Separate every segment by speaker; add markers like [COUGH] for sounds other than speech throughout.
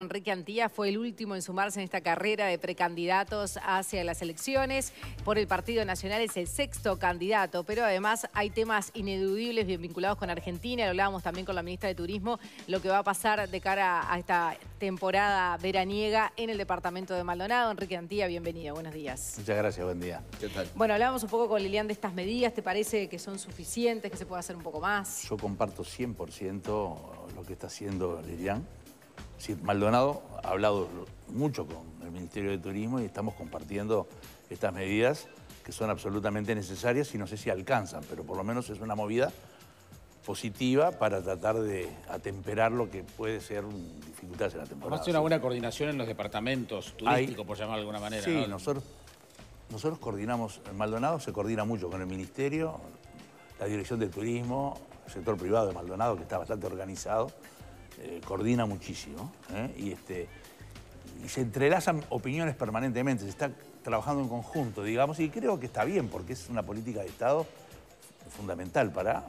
Speaker 1: Enrique Antía fue el último en sumarse en esta carrera de precandidatos hacia las elecciones. Por el Partido Nacional es el sexto candidato, pero además hay temas ineludibles bien vinculados con Argentina. Lo hablábamos también con la ministra de Turismo, lo que va a pasar de cara a esta temporada veraniega en el departamento de Maldonado. Enrique Antía, bienvenido, buenos días.
Speaker 2: Muchas gracias, buen día.
Speaker 1: ¿Qué tal? Bueno, hablábamos un poco con Lilian de estas medidas. ¿Te parece que son suficientes, que se puede hacer un poco más?
Speaker 2: Yo comparto 100% lo que está haciendo Lilian Sí, Maldonado ha hablado mucho con el Ministerio de Turismo y estamos compartiendo estas medidas que son absolutamente necesarias y no sé si alcanzan, pero por lo menos es una movida positiva para tratar de atemperar lo que puede ser dificultades en la temporada.
Speaker 3: Hace una buena coordinación en los departamentos turísticos, por llamarlo de alguna manera.
Speaker 2: Sí, nosotros, nosotros coordinamos, en Maldonado se coordina mucho con el Ministerio, la Dirección de Turismo, el sector privado de Maldonado, que está bastante organizado, eh, coordina muchísimo ¿eh? y, este, y se entrelazan opiniones permanentemente, se está trabajando en conjunto, digamos, y creo que está bien porque es una política de Estado fundamental para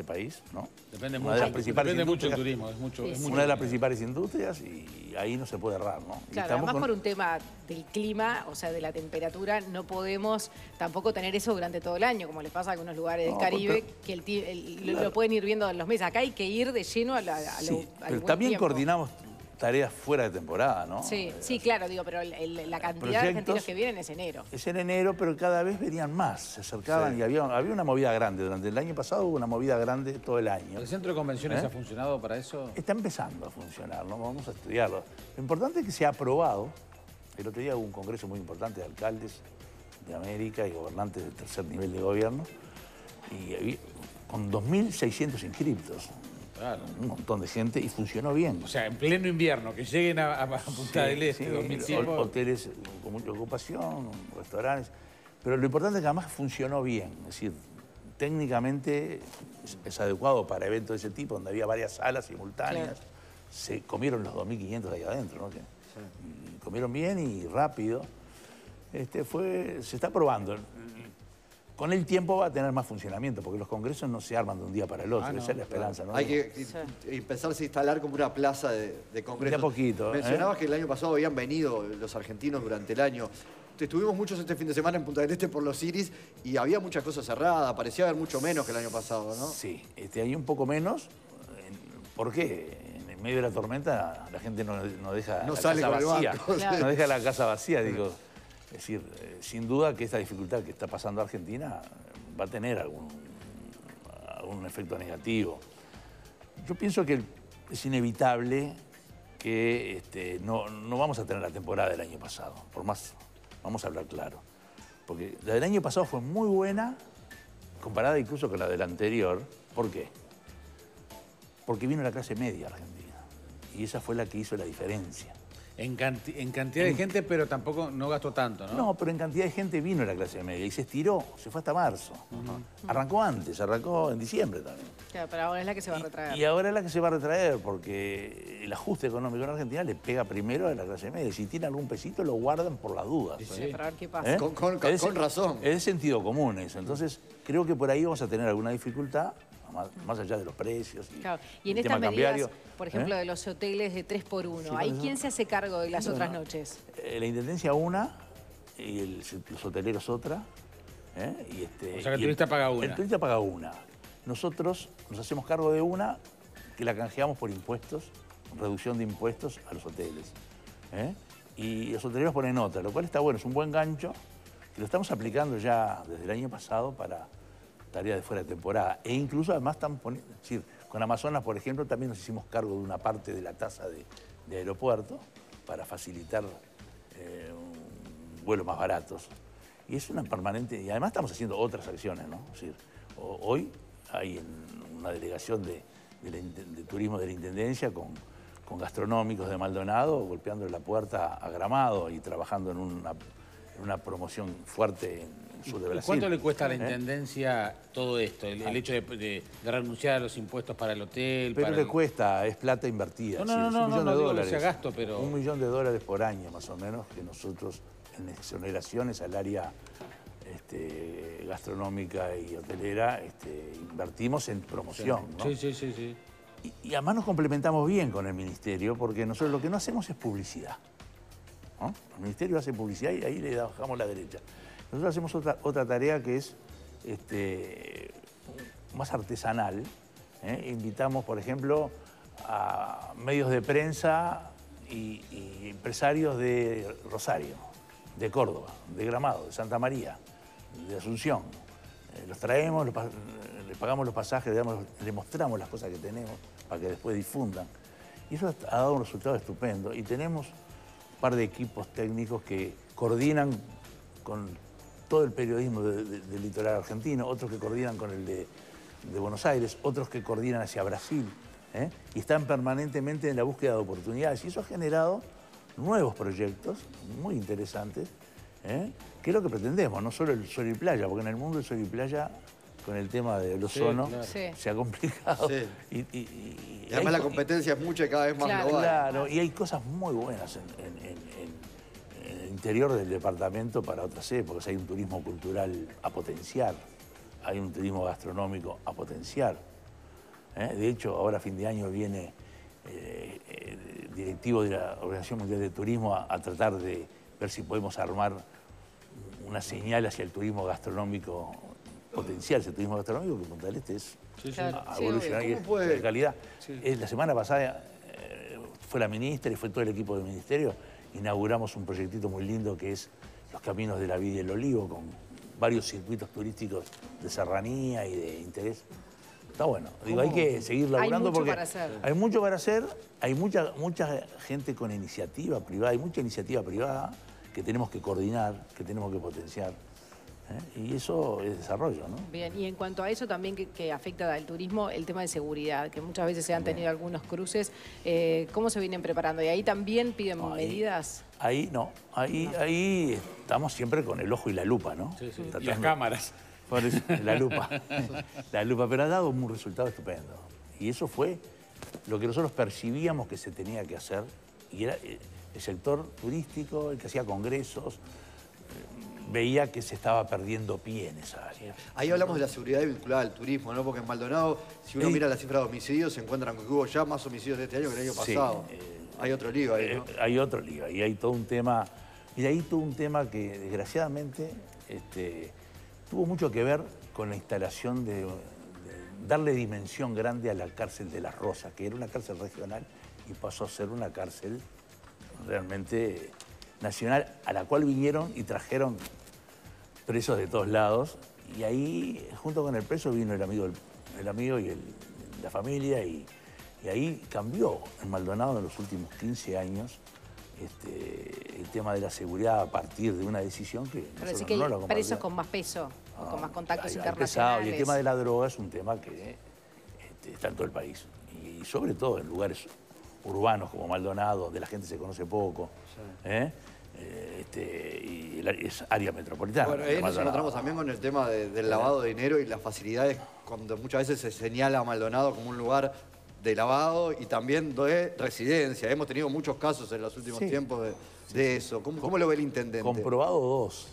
Speaker 2: este país, ¿no?
Speaker 3: Depende, mucho, depende mucho el turismo, es, mucho,
Speaker 2: una de las principales industrias y ahí no se puede errar, ¿no?
Speaker 1: Claro, además por un tema del clima, o sea, de la temperatura, no podemos tampoco tener eso durante todo el año, como les pasa a algunos lugares del Caribe, que el, lo pueden ir viendo en los meses. Acá hay que ir de lleno a, la, a
Speaker 2: sí, pero también coordinamos tareas fuera de temporada, ¿no?
Speaker 1: Sí, sí, claro, digo, pero la cantidad de argentinos que vienen es enero.
Speaker 2: Es en enero, pero cada vez venían más, se acercaban y había, había una movida grande. Durante el año pasado hubo una movida grande todo el año.
Speaker 3: ¿El centro de convenciones ¿Eh? ha funcionado para eso?
Speaker 2: Está empezando a funcionar, ¿no? Vamos a estudiarlo. Lo importante es que se ha aprobado. El otro día hubo un congreso muy importante de alcaldes de América y gobernantes de tercer nivel de gobierno y con 2.600 inscriptos. Un montón de gente y funcionó bien.
Speaker 3: O sea, en pleno invierno, que lleguen a, Punta del Este, sí,
Speaker 2: Hoteles con mucha ocupación, restaurantes. Pero lo importante es que además funcionó bien. Es decir, técnicamente es, adecuado para eventos de ese tipo, donde había varias salas simultáneas. Se comieron los 2.500 ahí adentro, ¿no? comieron bien y rápido. Este, fue, se está probando. Con el tiempo va a tener más funcionamiento, porque los congresos no se arman de un día para el otro, ah, esa es la esperanza. ¿no?
Speaker 4: Hay que empezarse a instalar como una plaza de, congresos.
Speaker 2: De poquito.
Speaker 4: ¿eh? Mencionabas que el año pasado habían venido los argentinos durante el año. Estuvimos muchos este fin de semana en Punta del Este por los Iris y había muchas cosas cerradas, parecía haber mucho menos que el año pasado, ¿no?
Speaker 2: Sí, este año un poco menos. ¿Por qué? En medio de la tormenta la gente no, deja
Speaker 4: no la sale casa vacía. [LAUGHS]
Speaker 2: No deja la casa vacía, digo. Es decir, eh, sin duda que esta dificultad que está pasando Argentina va a tener algún, algún efecto negativo. Yo pienso que es inevitable que este, no, vamos a tener la temporada del año pasado, por más, vamos a hablar claro. Porque la del año pasado fue muy buena, comparada incluso con la del anterior. ¿Por qué? Porque vino la clase media argentina. Y esa fue la que hizo la diferencia.
Speaker 3: En, cantidad de gente, pero tampoco no gastó tanto, ¿no?
Speaker 2: No, pero en cantidad de gente vino la clase media y se estiró, se fue hasta marzo. Arrancó antes, arrancó en diciembre también.
Speaker 1: Claro, pero ahora es la que se va a retraer.
Speaker 2: Y, ahora es la que se va a retraer porque el ajuste económico en Argentina le pega primero a la clase media. Si tiene algún pesito lo guardan por las dudas.
Speaker 1: Sí, Para ver qué pasa.
Speaker 4: ¿Eh? Con, razón.
Speaker 2: Es sentido común eso. Entonces, creo que por ahí vamos a tener alguna dificultad más, allá de los precios. Y,
Speaker 1: claro. y en estas medidas, por ejemplo, ¿eh? de los hoteles de 3 por 1 ¿hay quién se hace cargo de las otras noches?
Speaker 2: Eh, la Intendencia una y los hoteleros otra. ¿eh? Y este,
Speaker 3: o sea que el turista paga una.
Speaker 2: El turista paga una. Nosotros nos hacemos cargo de una que la canjeamos por impuestos, reducción de impuestos a los hoteles. Y los hoteleros ponen otra, lo cual está bueno, es un buen gancho que lo estamos aplicando ya desde el año pasado para tarea de fuera de temporada. E incluso además están poniendo, con Amazonas, por ejemplo, también nos hicimos cargo de una parte de la tasa de, aeropuerto para facilitar eh, vuelos más baratos. Y es una permanente, y además estamos haciendo otras acciones, ¿no? Decir, hoy hay una delegación de, turismo de la Intendencia con, con gastronómicos de Maldonado golpeando la puerta a Gramado y trabajando en una, una promoción fuerte en,
Speaker 3: ¿Cuánto le cuesta a la ¿Eh? Intendencia todo esto? El, hecho de, renunciar a los impuestos para el hotel.
Speaker 2: Pero le cuesta, es plata invertida.
Speaker 3: No, no, no, un millón de dólares. gasto, pero...
Speaker 2: Un millón de dólares por año, más o menos, que nosotros en exoneraciones al área este, gastronómica y hotelera este, invertimos en promoción.
Speaker 3: Sí, sí, sí, sí.
Speaker 2: Y, y además nos complementamos bien con el ministerio, porque nosotros lo que no hacemos es publicidad. ¿No? El ministerio hace publicidad y ahí le bajamos la derecha. Nosotros hacemos otra, tarea que es este, más artesanal. ¿eh? Invitamos, por ejemplo, a medios de prensa y, empresarios de Rosario, de Córdoba, de Gramado, de Santa María, de Asunción. Eh, los traemos, los les pagamos los pasajes, le, damos- le mostramos las cosas que tenemos para que después difundan. Y eso ha dado un resultado estupendo. Y tenemos par de equipos técnicos que coordinan con todo el periodismo de- de- del litoral argentino, otros que coordinan con el de, de Buenos Aires, otros que coordinan hacia Brasil, ¿eh? y están permanentemente en la búsqueda de oportunidades. Y eso ha generado nuevos proyectos muy interesantes, ¿eh? que es lo que pretendemos, no solo el sol y playa, porque en el mundo el sol y playa, con el tema del ozono,
Speaker 3: claro.
Speaker 1: Sí.
Speaker 2: se ha complicado.
Speaker 4: Sí.
Speaker 2: Y, y- y-
Speaker 4: Y además
Speaker 2: hay
Speaker 4: la
Speaker 2: co-
Speaker 4: competencia es mucha y cada vez más
Speaker 1: Claro.
Speaker 4: global.
Speaker 2: Claro, y hay cosas muy buenas en, en- en- en- en el interior del departamento para otras épocas. Hay un turismo cultural a potenciar, hay un turismo gastronómico a potenciar. ¿eh? De hecho, ahora a fin de año viene eh, el directivo de la Organización Mundial de Turismo a, a tratar de ver si podemos armar una señal hacia el turismo gastronómico potencial, ese turismo gastronómico que Punta del Este es
Speaker 1: sí,
Speaker 2: evolucionar
Speaker 4: obvio.
Speaker 2: y
Speaker 4: ¿Cómo puede?
Speaker 2: de calidad. Eh, La semana pasada eh, fue la ministra y fue todo el equipo del ministerio. Inauguramos un proyectito muy lindo que es los caminos de la vida y el olivo, con varios circuitos turísticos de serranía y de interés. Está bueno. Digo, hay que seguir laburando
Speaker 1: mucho
Speaker 2: porque
Speaker 1: para hacer.
Speaker 2: hay mucho para hacer, hay mucha, mucha gente con iniciativa privada, hay mucha iniciativa privada que tenemos que coordinar, que tenemos que potenciar. ¿Eh? Y eso es desarrollo, ¿no?
Speaker 1: Bien, y en cuanto a eso también que, que afecta al turismo, el tema de seguridad, que muchas veces se han tenido algunos cruces, eh, ¿cómo se vienen preparando? Y ahí también piden
Speaker 2: No, ahí-
Speaker 1: medidas.
Speaker 2: Ahí no, ahí, ahí estamos siempre con el ojo y la lupa, ¿no?
Speaker 3: Sí, sí. Y las cámaras.
Speaker 2: Por eso, la lupa. [LAUGHS] la lupa, pero ha dado un resultado estupendo. Y eso fue lo que nosotros percibíamos que se tenía que hacer. Y era eh, el sector turístico, el que hacía congresos, veía que se estaba perdiendo pie en esa área.
Speaker 4: Ahí hablamos de la seguridad vinculada al turismo, ¿no? Porque en Maldonado, si uno mira la cifra de homicidios, se encuentran que hubo ya más homicidios de este año que el año
Speaker 2: Sí,
Speaker 4: pasado.
Speaker 2: eh,
Speaker 4: Hay otro lío ahí,
Speaker 2: Eh,
Speaker 4: ¿no?
Speaker 2: hay otro lío, y hay todo un tema, y hay todo un tema que desgraciadamente este, tuvo mucho que ver con la instalación de, de darle dimensión grande a la cárcel de Las Rosas, que era una cárcel regional y pasó a ser una cárcel realmente nacional, a la cual vinieron y trajeron presos de todos lados, y ahí junto con el preso vino el amigo, el amigo y el- la familia, y, y ahí cambió en Maldonado en los últimos 15 años este, el tema de la seguridad a partir de una decisión que
Speaker 1: Pero sí que
Speaker 2: no
Speaker 1: hay presos con más peso, o con más contactos
Speaker 2: Hay- hay
Speaker 1: internacionales.
Speaker 2: pesado, y el tema de la droga es un tema que este, está en todo el país. Y, sobre todo en lugares urbanos como Maldonado, donde la gente se conoce poco. Eh, este, y el área- es área metropolitana.
Speaker 4: Bueno, ahí nos encontramos también con el tema de- del lavado de dinero y las facilidades cuando muchas veces se señala a Maldonado como un lugar de lavado y también de residencia. Hemos tenido muchos casos en los últimos
Speaker 2: Sí.
Speaker 4: tiempos de, de eso. ¿Cómo, cómo lo ve el intendente?
Speaker 2: Comprobado dos.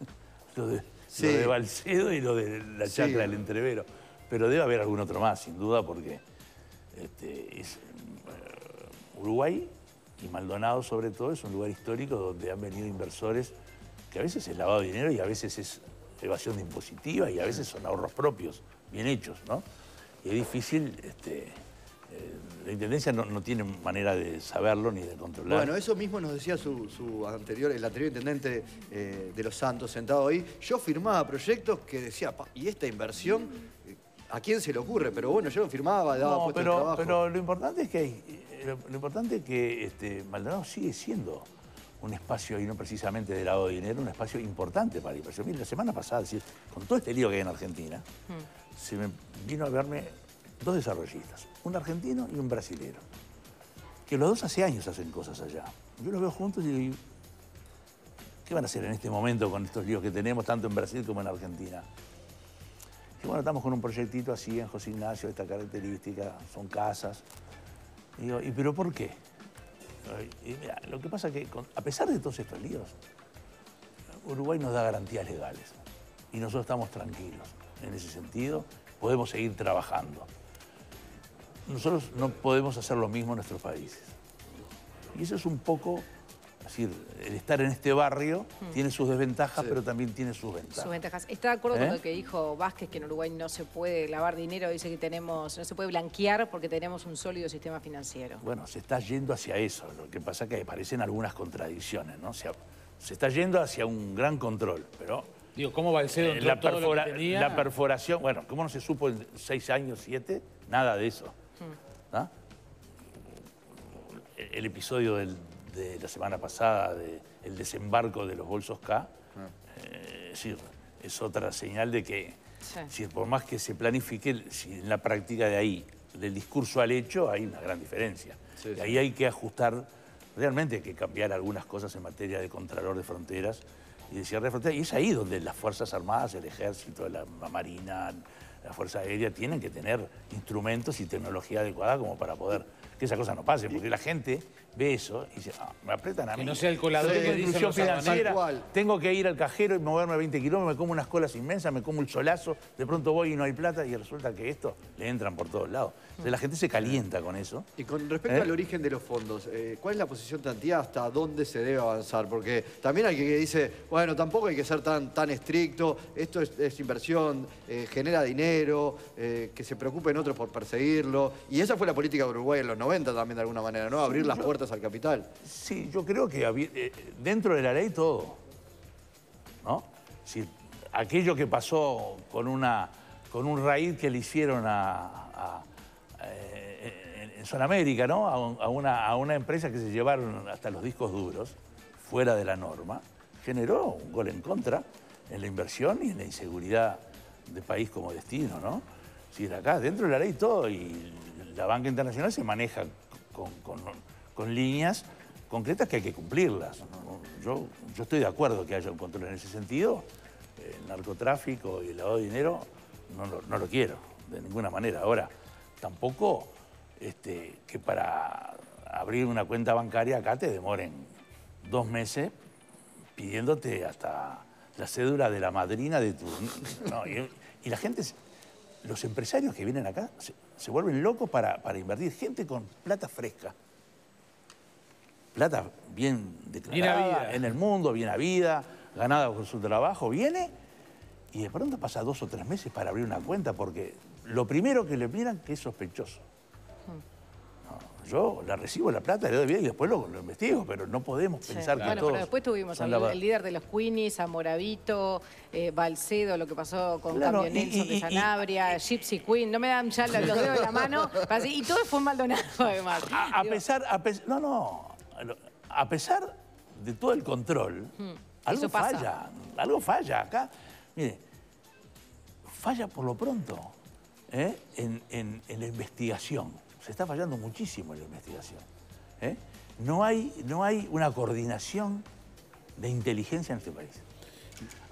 Speaker 2: [LAUGHS] Lo de,
Speaker 4: Sí.
Speaker 2: lo de Balcedo y lo de la
Speaker 4: Sí.
Speaker 2: chacra del entrevero. Pero debe haber algún otro más, sin duda, porque este, es, eh, Uruguay y Maldonado, sobre todo, es un lugar histórico donde han venido inversores que a veces es lavado de dinero y a veces es evasión de impositiva y a veces son ahorros propios, bien hechos, ¿no? Y es difícil, este, eh, la Intendencia no, no tiene manera de saberlo ni de controlar.
Speaker 4: Bueno, eso mismo nos decía su, su anterior, el anterior intendente eh, de Los Santos sentado ahí. Yo firmaba proyectos que decía, "Pa, ¿y esta inversión? ¿A quién se le ocurre? Pero bueno, yo lo firmaba, daba
Speaker 2: No,
Speaker 4: puestos de
Speaker 2: pero,
Speaker 4: trabajo.
Speaker 2: pero lo importante es que hay- eh, lo, lo importante es que este, Maldonado sigue siendo un espacio, y no precisamente de lavado de dinero, un espacio importante para la inversión. Mire, la semana pasada, decir, con todo este lío que hay en Argentina, se me vino a verme dos desarrollistas, un argentino y un brasilero, que los dos hace años hacen cosas allá. Yo los veo juntos y digo, ¿qué van a hacer en este momento con estos líos que tenemos, tanto en Brasil como en Argentina? Y bueno, estamos con un proyectito así en José Ignacio, de esta característica, son casas. Y digo, ¿y pero por qué? Lo que pasa es que, a pesar de todos estos líos, Uruguay nos da garantías legales. Y nosotros estamos tranquilos. En ese sentido, podemos seguir trabajando. nosotros no podemos hacer lo mismo en nuestros países. Y eso es un poco, es decir, el estar en este barrio tiene sus desventajas, pero también tiene sus ventajas.
Speaker 1: Sus ventajas. ¿Está de acuerdo con
Speaker 2: ¿Eh?
Speaker 1: lo que dijo Vázquez, que en Uruguay no se puede lavar dinero? Dice que tenemos, no se puede blanquear porque tenemos un sólido sistema financiero.
Speaker 2: Bueno, se está yendo hacia eso. Lo que pasa es que aparecen algunas contradicciones, ¿no? Se, se está yendo hacia un gran control, pero
Speaker 3: Digo, ¿cómo Balcedo
Speaker 2: eh, la, perfora- la perforación, bueno, ¿cómo no se supo en seis años, siete? Nada de eso. ¿ah? El, el episodio del- de la semana pasada, del desembarco de los bolsos K, eh, es decir, es otra señal de que,
Speaker 1: Sí.
Speaker 2: decir, por más que se planifique, si en la práctica de ahí, del discurso al hecho, hay una gran diferencia.
Speaker 4: Sí,
Speaker 2: y
Speaker 4: sí.
Speaker 2: ahí hay que ajustar, realmente hay que cambiar algunas cosas en materia de Contralor de Fronteras y de cierre de fronteras. Y es ahí donde las Fuerzas Armadas, el Ejército, la, la Marina, la Fuerza Aérea tienen que tener instrumentos y tecnología adecuada como para poder que esa cosa no pase. Porque la gente ve eso y dice, "Ah, me apretan a
Speaker 3: Que
Speaker 2: mí.
Speaker 3: no sea el colador que dicen
Speaker 2: inclusión
Speaker 3: los
Speaker 2: financiera, tengo que ir al cajero y moverme 20 kilómetros, me como unas colas inmensas, me como el solazo, de pronto voy y no hay plata y resulta que esto le entran por todos lados. Entonces la gente se calienta con eso.
Speaker 4: Y con respecto
Speaker 2: ¿Eh?
Speaker 4: al origen de los fondos, eh, ¿cuál es la posición tantía hasta dónde se debe avanzar? Porque también hay que dice, bueno, tampoco hay que ser tan, tan estricto, esto es, es inversión, eh, genera dinero, eh, que se preocupen otros por perseguirlo. Y esa fue la política de Uruguay en los 90 también de alguna manera, ¿no? Abrir las puertas al capital.
Speaker 2: Sí, yo creo que eh, dentro de la ley todo. ¿No? Si aquello que pasó con, una, con un raíz que le hicieron a, a- eh, en, en Sudamérica, ¿no? A, un- a una, a una empresa que se llevaron hasta los discos duros, fuera de la norma, generó un gol en contra en la inversión y en la inseguridad de país como destino, ¿no? Si acá, dentro de la ley todo, y la banca internacional se maneja con, líneas concretas que hay que cumplirlas. Yo, estoy de acuerdo que haya un control en ese sentido. El narcotráfico y el lavado de dinero no lo, quiero, de ninguna manera. Ahora, tampoco este, que para abrir una cuenta bancaria acá te demoren dos meses pidiéndote hasta la cédula de la madrina de tu... [LAUGHS] y, la gente, los empresarios que vienen acá se vuelven locos para, para invertir. Gente con plata fresca. Plata bien declarada en el mundo, bien habida, ganada por su trabajo, viene y de pronto pasa dos o tres meses para abrir una cuenta porque lo primero que le miran que es sospechoso. Yo la recibo la plata, le doy bien y después lo, lo investigo, pero no podemos
Speaker 1: Sí.
Speaker 2: pensar que
Speaker 1: Bueno,
Speaker 2: todos
Speaker 1: pero después tuvimos al, el líder de los Queenies, a Moravito, eh, Balcedo, lo que pasó con
Speaker 2: Claro,
Speaker 1: Cambio
Speaker 2: y-
Speaker 1: Nelson
Speaker 2: y-
Speaker 1: de
Speaker 2: y-
Speaker 1: Sanabria, Gypsy Queen, no me dan ya los dedos de la mano, [LAUGHS] y todo fue Maldonado [LAUGHS] además.
Speaker 2: A, pesar, a pes- no, no, a pesar de todo el control, algo
Speaker 1: eso pasa.
Speaker 2: falla, algo falla acá. Mire, falla por lo pronto ¿eh? en, en- en la investigación. Se está fallando muchísimo en la investigación. ¿eh? No, hay, no hay una coordinación de inteligencia en este país.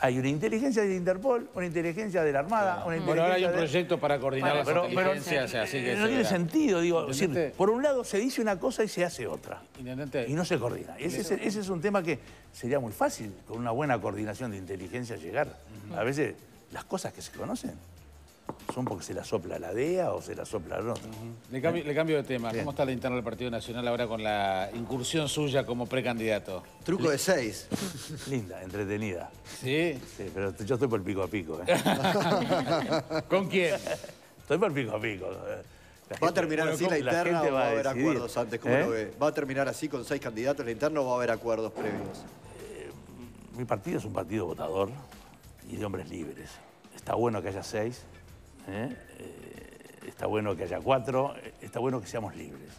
Speaker 2: Hay una inteligencia de Interpol, una inteligencia de la Armada, una inteligencia
Speaker 3: Bueno, ahora hay un
Speaker 2: de-
Speaker 3: proyecto para coordinar
Speaker 1: Bueno,
Speaker 3: las
Speaker 2: pero, pero,
Speaker 3: inteligencias, así que
Speaker 2: no tiene sentido, digo. decir, por un lado se dice una cosa y se hace otra.
Speaker 3: Intendente.
Speaker 2: Y no se coordina. Y ese, es- ese es un tema que sería muy fácil, con una buena coordinación de inteligencia, llegar. A veces las cosas que se conocen son porque se la sopla la DEA o se la sopla el otro.
Speaker 3: Le cambio, le cambio de tema. ¿Cómo está la interna del Partido Nacional ahora con la incursión suya como precandidato?
Speaker 4: Truco de seis. [LAUGHS]
Speaker 2: Linda, entretenida.
Speaker 3: ¿Sí?
Speaker 2: Sí, pero yo estoy por el pico a pico. ¿eh? [LAUGHS]
Speaker 3: ¿Con quién?
Speaker 2: Estoy por el pico a pico. eh. La
Speaker 4: ¿Va a terminar así la interna o va a haber
Speaker 2: decidir.
Speaker 4: acuerdos antes? ¿Cómo
Speaker 2: ¿Eh?
Speaker 4: lo ve? ¿Va a terminar así con seis candidatos la interna o va a haber acuerdos previos?
Speaker 2: Mi partido es un partido votador y de hombres libres. Está bueno que haya seis, ¿eh? Eh, está bueno que haya cuatro, eh, está bueno que seamos libres.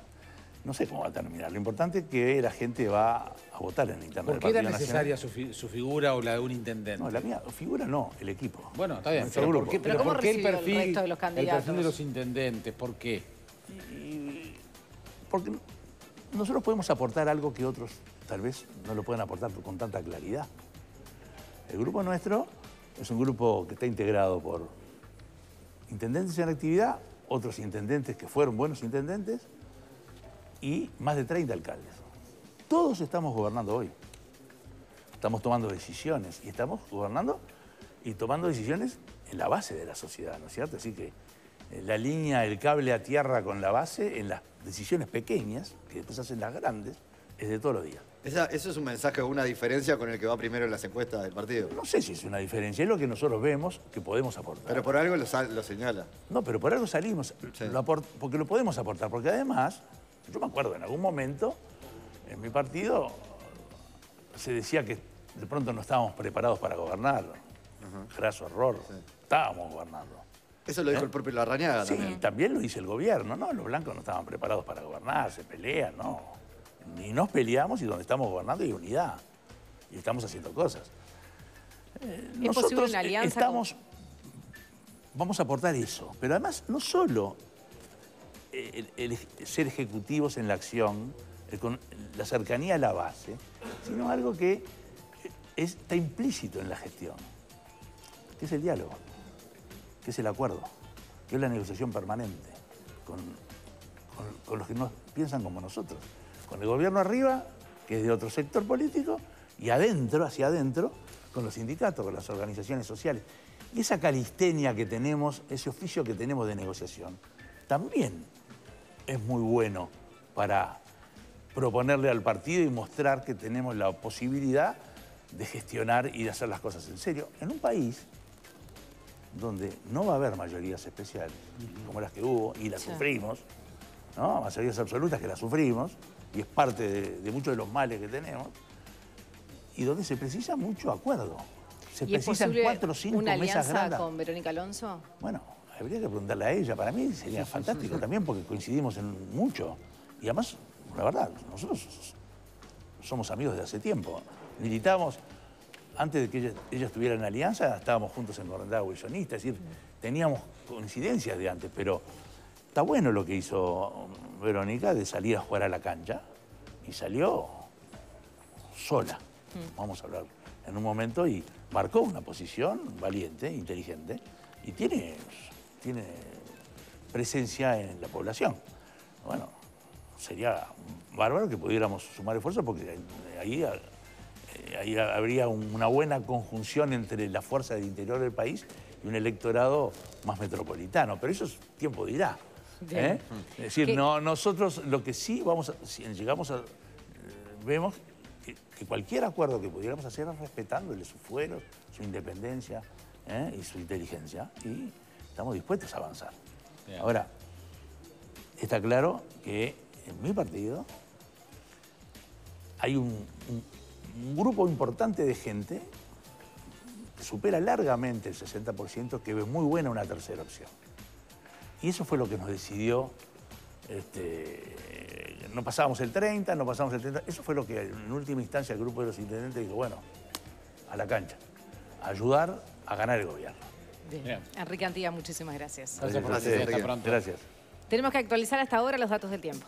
Speaker 2: No sé cómo va a terminar. Lo importante es que la gente va a votar en la interna
Speaker 3: ¿Por
Speaker 2: del
Speaker 3: qué era necesaria su, fi- su figura o la de un intendente?
Speaker 2: No, la mía figura no, el equipo.
Speaker 3: Bueno, está bien. Pero ¿por qué,
Speaker 1: Pero ¿cómo
Speaker 3: ¿por qué el
Speaker 1: el
Speaker 3: perfil,
Speaker 1: resto de los
Speaker 3: el perfil de
Speaker 1: candidatos?
Speaker 3: los intendentes? ¿Por qué?
Speaker 2: Porque nosotros podemos aportar algo que otros tal vez no lo pueden aportar con tanta claridad. El grupo nuestro es un grupo que está integrado por intendentes en actividad, otros intendentes que fueron buenos intendentes y más de 30 alcaldes. Todos estamos gobernando hoy. Estamos tomando decisiones y estamos gobernando y tomando decisiones en la base de la sociedad, ¿no es cierto? Así que eh, la línea, el cable a tierra con la base en las decisiones pequeñas, que después hacen las grandes, es de todos los días.
Speaker 4: Esa- ¿Eso es un mensaje o una diferencia con el que va primero en las encuestas del partido?
Speaker 2: No sé si es una diferencia, es lo que nosotros vemos que podemos aportar.
Speaker 4: Pero por algo lo, señala.
Speaker 2: No, pero por algo salimos,
Speaker 4: Sí.
Speaker 2: lo aport- porque lo podemos aportar, porque además, yo me acuerdo en algún momento, en mi partido se decía que de pronto no estábamos preparados para gobernar. Graso error. Estábamos gobernando.
Speaker 4: Eso lo dijo el propio Larrañaga
Speaker 2: ¿Eh? Sí,
Speaker 4: también.
Speaker 2: también lo dice el gobierno, ¿no? Los blancos no estaban preparados para gobernar, se pelean, ¿no? Ni nos peleamos y donde estamos gobernando hay unidad. Y estamos haciendo cosas. Eh,
Speaker 1: ¿Es posible una
Speaker 2: eh,
Speaker 1: alianza con-
Speaker 2: estamos, vamos a aportar eso, pero además no solo eh, el, el ser ejecutivos en la acción, el con la cercanía a la base, sino algo que eh, está implícito en la gestión, que es el diálogo que es el acuerdo, que es la negociación permanente con, con- con los que no piensan como nosotros. Con el gobierno arriba, que es de otro sector político, y adentro, hacia adentro, con los sindicatos, con las organizaciones sociales. Y esa calistenia que tenemos, ese oficio que tenemos de negociación, también es muy bueno para proponerle al partido y mostrar que tenemos la posibilidad de gestionar y de hacer las cosas en serio. En un país donde no va a haber mayorías especiales, como las que hubo, y las
Speaker 1: Sí.
Speaker 2: sufrimos, ¿no? Mayorías absolutas que las sufrimos, y es parte de, de muchos de los males que tenemos, y donde se precisa mucho acuerdo. Se
Speaker 1: ¿Y
Speaker 2: precisan cuatro o cinco
Speaker 1: una
Speaker 2: mesas
Speaker 1: alianza
Speaker 2: grandes.
Speaker 1: con Verónica Alonso?
Speaker 2: Bueno, habría que preguntarle a ella. Para mí sería fantástico también porque coincidimos en mucho. Y además, la verdad, nosotros somos amigos de hace tiempo. Militamos, antes de que ella, ella estuviera en alianza, estábamos juntos en Correntada Wilsonista. Es decir, teníamos coincidencias de antes, pero está bueno lo que hizo Verónica de salir a jugar a la cancha. Y salió sola, vamos a hablar en un momento, y marcó una posición valiente, inteligente, y tiene, tiene presencia en la población. Bueno, sería bárbaro que pudiéramos sumar esfuerzos porque ahí, eh, ahí habría un- una buena conjunción entre la fuerza del interior del país y un electorado más metropolitano, pero eso es tiempo dirá. ¿Eh? Es decir,
Speaker 1: ¿Qué-
Speaker 2: no, nosotros lo que sí vamos a, si llegamos a, eh, vemos que, que cualquier acuerdo que pudiéramos hacer es respetándole su fuero, su independencia ¿eh? y su inteligencia y estamos dispuestos a avanzar.
Speaker 3: Bien.
Speaker 2: Ahora, está claro que en mi partido hay un, un- un grupo importante de gente que supera largamente el 60% que ve muy buena una tercera opción. Y eso fue lo que nos decidió, este, no pasábamos el 30, no pasamos el 30, eso fue lo que en última instancia el grupo de los intendentes dijo, bueno, a la cancha, a ayudar a ganar el gobierno.
Speaker 1: Bien.
Speaker 3: Bien.
Speaker 1: Enrique Antilla, muchísimas gracias.
Speaker 3: Gracias por la atención. Hasta pronto.
Speaker 2: Gracias.
Speaker 1: Tenemos que actualizar hasta ahora los datos del tiempo.